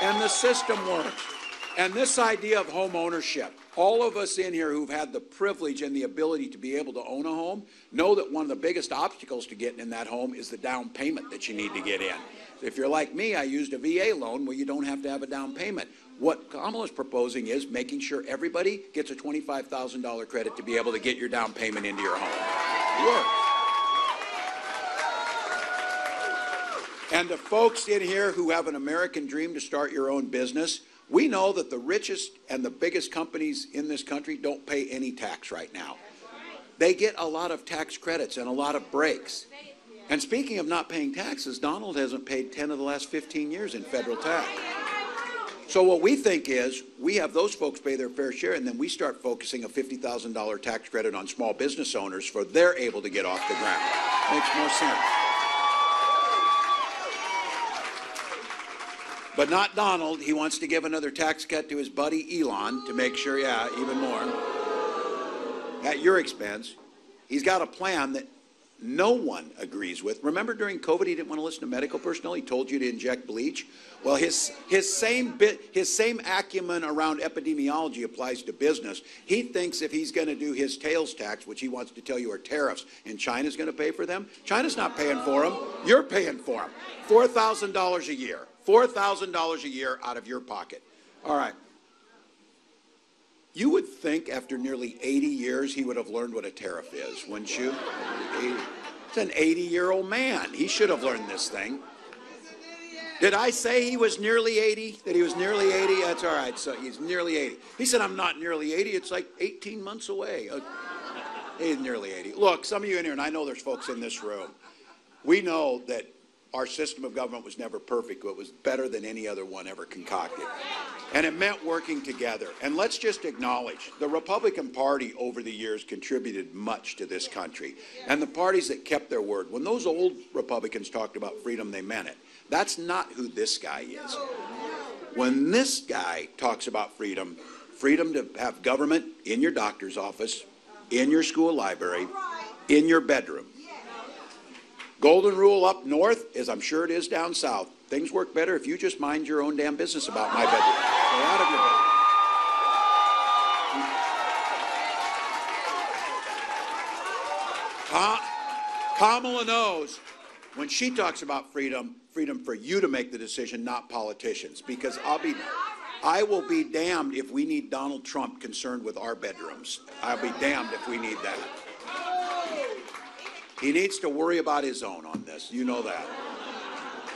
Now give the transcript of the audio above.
And the system works. And this idea of home ownership, all of us in here who've had the privilege and the ability to be able to own a home know that one of the biggest obstacles to getting in that home is the down payment that you need to get in. If you're like me, I used a VA loan where you don't have to have a down payment. What Kamala's proposing is making sure everybody gets a $25,000 credit to be able to get your down payment into your home. Work. And the folks in here who have an American dream to start your own business, we know that the richest and the biggest companies in this country don't pay any tax right now. They get a lot of tax credits and a lot of breaks. And speaking of not paying taxes, Donald hasn't paid 10 of the last 15 years in federal tax. So what we think is we have those folks pay their fair share and then we start focusing a $50,000 tax credit on small business owners for they're able to get off the ground. Makes more sense. But not Donald. He wants to give another tax cut to his buddy Elon to make sure, yeah, even more. At your expense. He's got a plan that no one agrees with. Remember during COVID, he didn't want to listen to medical personnel. He told you to inject bleach. Well, his his same bit, his same acumen around epidemiology applies to business. He thinks if he's going to do his tails tax, which he wants to tell you are tariffs, and China's going to pay for them. China's not paying for them. You're paying for them. Four thousand dollars a year. Four thousand dollars a year out of your pocket. All right. You would think after nearly 80 years he would have learned what a tariff is, wouldn't you? It's an 80 year old man. He should have learned this thing. Did I say he was nearly 80? That he was nearly 80? That's all right. So he's nearly 80. He said, I'm not nearly 80. It's like 18 months away. Uh, he's nearly 80. Look, some of you in here, and I know there's folks in this room, we know that our system of government was never perfect, but it was better than any other one ever concocted. And it meant working together. And let's just acknowledge the Republican Party over the years contributed much to this country. And the parties that kept their word, when those old Republicans talked about freedom, they meant it. That's not who this guy is. When this guy talks about freedom, freedom to have government in your doctor's office, in your school library, in your bedroom. Golden rule up north, as I'm sure it is down south. Things work better if you just mind your own damn business about my bedroom. Stay out of your bedroom. Kamala knows when she talks about freedom, freedom for you to make the decision, not politicians. Because I'll be, I will be damned if we need Donald Trump concerned with our bedrooms. I'll be damned if we need that. He needs to worry about his own on this. You know that.